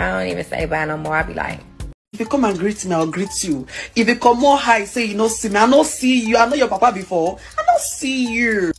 I don't even say bye no more. I be like, if you come and greet me, I'll greet you. If you come more high, say you know see me, I don't see you. I know your papa before. I don't see you.